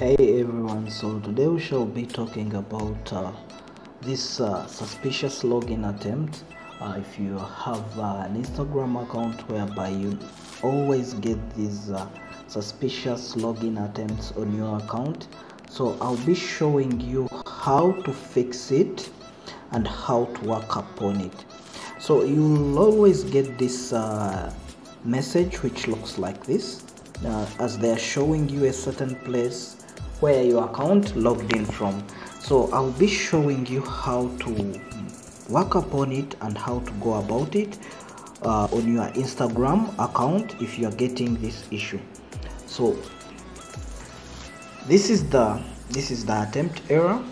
Hey everyone, so today we shall be talking about uh, this uh, suspicious login attempt. Uh, if you have an Instagram account whereby you always get these uh, suspicious login attempts on your account, so I'll be showing you how to fix it and how to work upon it. So you'll always get this uh, message which looks like this uh, as they are showing you a certain place where your account logged in from. So i'll be showing you how to work upon it and how to go about it uh, on your instagram account if you are getting this issue. So this is the this is the attempt error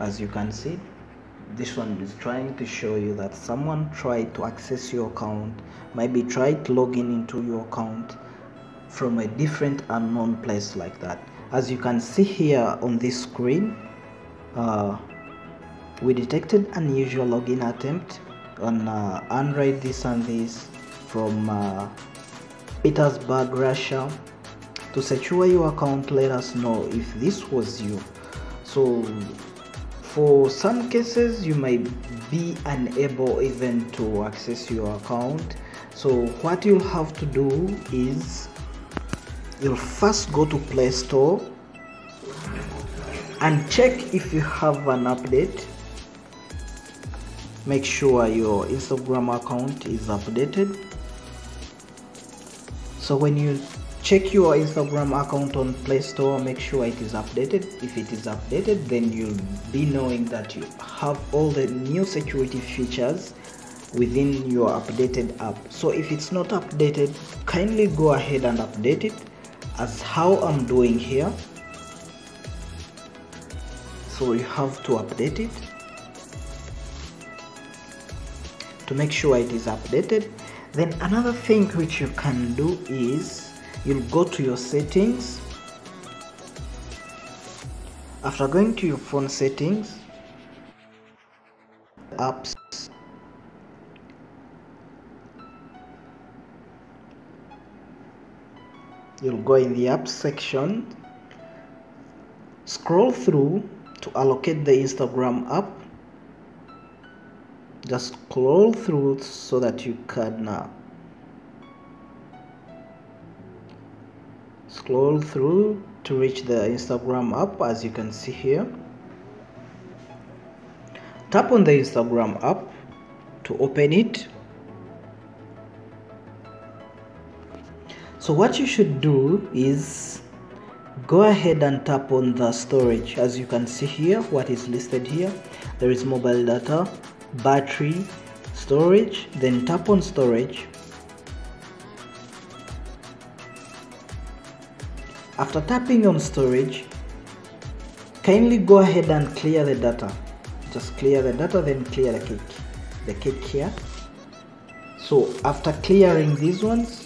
as you can see. This one is trying to show you that someone tried to access your account maybe tried logging into your account from a different unknown place like that as you can see here on this screen uh, we detected unusual login attempt on uh, Android. This and this from uh, Petersburg Russia. To secure your account let us know if this was you. So for some cases you might be unable even to access your account. So what you'll have to do is you'll first go to play store and check if you have an update. Make sure your instagram account is updated. So when you check your instagram account on play store make sure it is updated. If it is updated then you'll be knowing that you have all the new security features within your updated app. So if it's not updated kindly go ahead and update it as how i'm doing here. So you have to update it. To make sure it is updated. Then another thing which you can do is you'll go to your settings. After going to your phone settings apps you'll go in the app section scroll through to allocate the instagram app. Just scroll through so that you can uh, scroll through to reach the instagram app as you can see here. Tap on the instagram app to open it so what you should do is go ahead and tap on the storage. As you can see here what is listed here there is mobile data battery storage then tap on storage. After tapping on storage kindly go ahead and clear the data. Just clear the data then clear the cake. The cake here. So after clearing these ones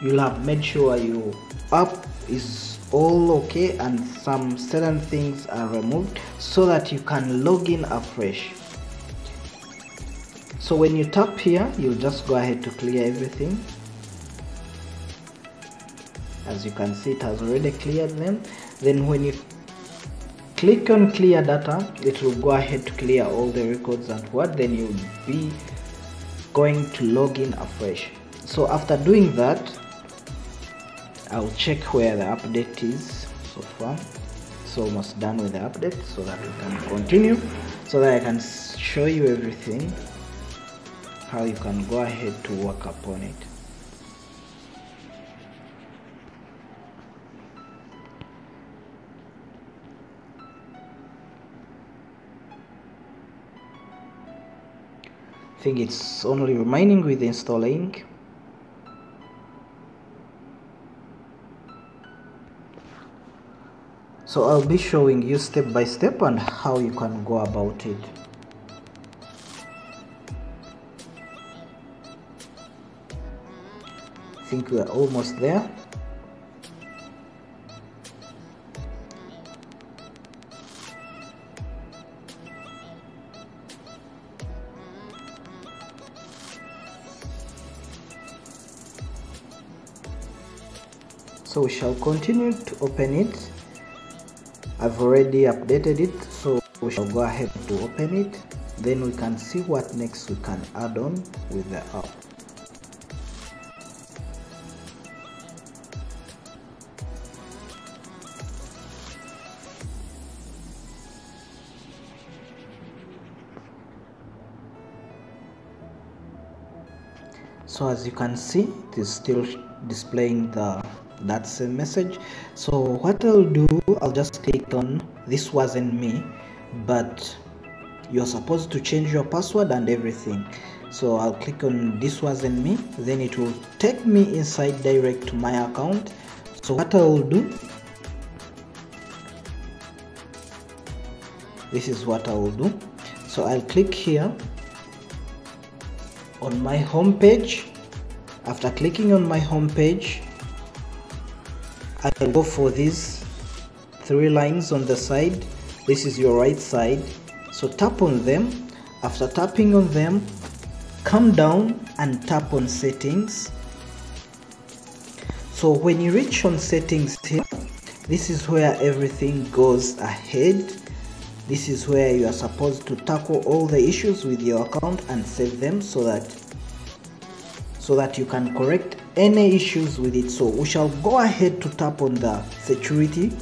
you'll have made sure your app is all okay and some certain things are removed so that you can log in afresh. So when you tap here you'll just go ahead to clear everything. As you can see it has already cleared them. Then when you click on clear data it will go ahead to clear all the records and what then you'll be going to log in afresh. So after doing that I'll check where the update is so far. It's almost done with the update so that we can continue so that I can show you everything how you can go ahead to work upon it. I think it's only remaining with installing so I'll be showing you step by step and how you can go about it. I think we're almost there. So we shall continue to open it I've already updated it so we shall go ahead to open it. Then we can see what next we can add on with the app. So as you can see it is still displaying the that a message. So what I'll do I'll just click on this wasn't me but you're supposed to change your password and everything. So I'll click on this wasn't me then it will take me inside direct to my account. So what I'll do this is what I will do. So I'll click here on my home page after clicking on my home page I'll go for these three lines on the side. This is your right side. So tap on them. After tapping on them come down and tap on settings. So when you reach on settings here this is where everything goes ahead. This is where you are supposed to tackle all the issues with your account and save them so that so that you can correct any issues with it. So we shall go ahead to tap on the security.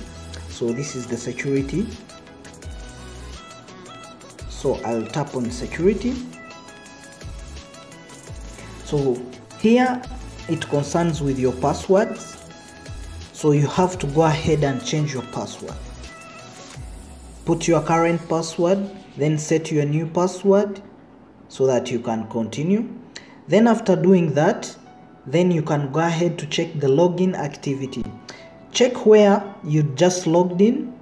So this is the security. So I'll tap on security. So here it concerns with your passwords. So you have to go ahead and change your password. Put your current password then set your new password so that you can continue. Then after doing that then you can go ahead to check the login activity. Check where you just logged in.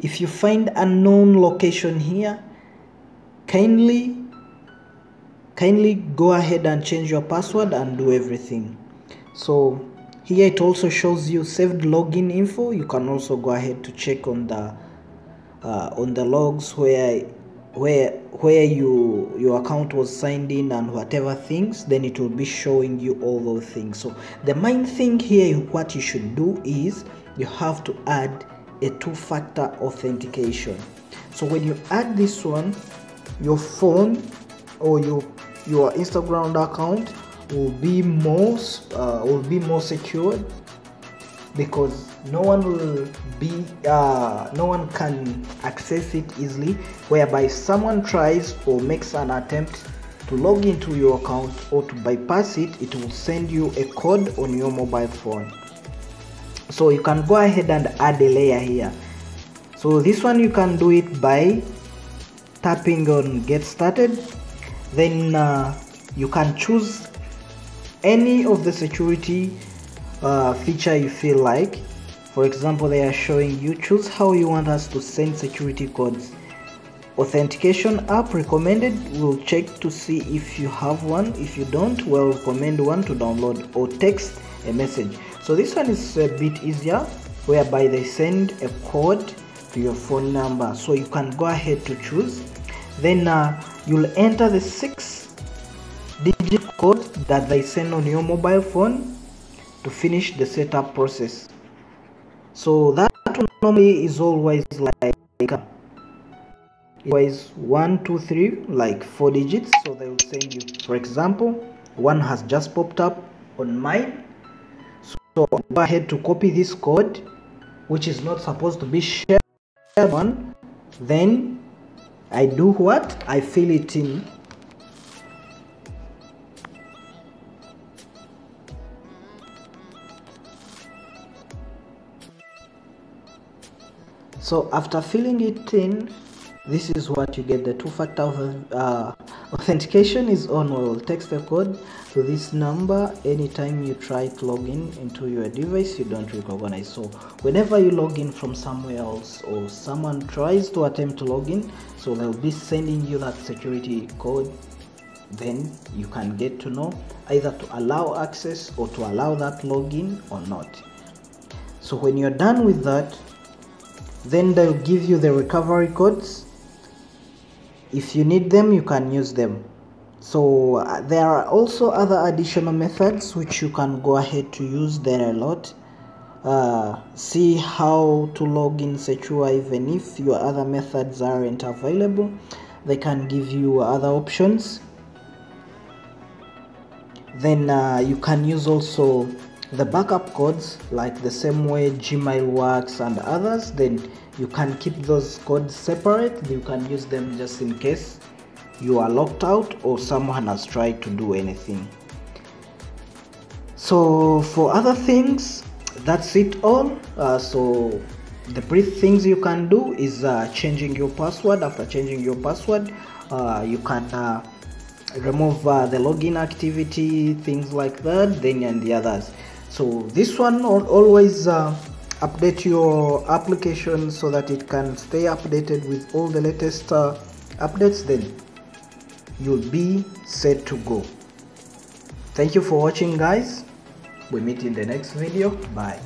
If you find unknown location here kindly kindly go ahead and change your password and do everything. So here it also shows you saved login info. You can also go ahead to check on the uh, on the logs where where where you your account was signed in and whatever things then it will be showing you all those things. So the main thing here what you should do is you have to add a two-factor authentication. So when you add this one your phone or your your instagram account will be more uh, will be more secured because no one will be uh, no one can access it easily whereby someone tries or makes an attempt to log into your account or to bypass it it will send you a code on your mobile phone. So you can go ahead and add a layer here. So this one you can do it by tapping on get started. Then uh, you can choose any of the security uh, feature you feel like. For example they are showing you choose how you want us to send security codes. Authentication app recommended. We'll check to see if you have one. If you don't we'll recommend one to download or text a message. So this one is a bit easier whereby they send a code to your phone number. So you can go ahead to choose. Then uh, you'll enter the six digit code that they send on your mobile phone to finish the setup process. So that normally is always like always one two three like four digits. So they will send you for example one has just popped up on mine. So go ahead to copy this code which is not supposed to be shared. One then I do what? I fill it in so after filling it in this is what you get. The two-factor uh, authentication is on We'll text the code to this number anytime you try to log in into your device you don't recognize. So whenever you log in from somewhere else or someone tries to attempt to log in so they'll be sending you that security code. Then you can get to know either to allow access or to allow that login or not. So when you're done with that then they'll give you the recovery codes. If you need them you can use them. So uh, there are also other additional methods which you can go ahead to use there a lot. Uh, see how to log in secure even if your other methods aren't available. They can give you other options. Then uh, you can use also the backup codes like the same way gmail works and others then you can keep those codes separate. You can use them just in case you are locked out or someone has tried to do anything. So for other things that's it all. Uh, so the brief things you can do is uh, changing your password. After changing your password uh, you can uh, remove uh, the login activity things like that then and the others so this one always uh, update your application so that it can stay updated with all the latest uh, updates then you'll be set to go. Thank you for watching guys. We meet in the next video. Bye